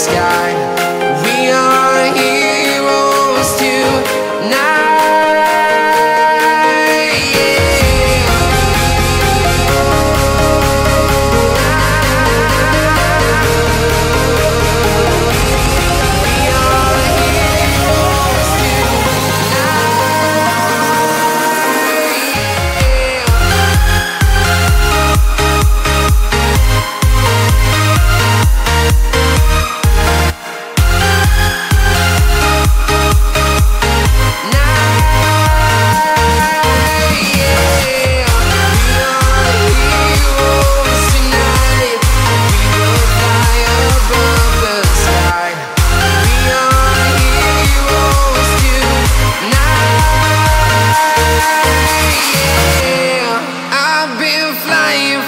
Sky.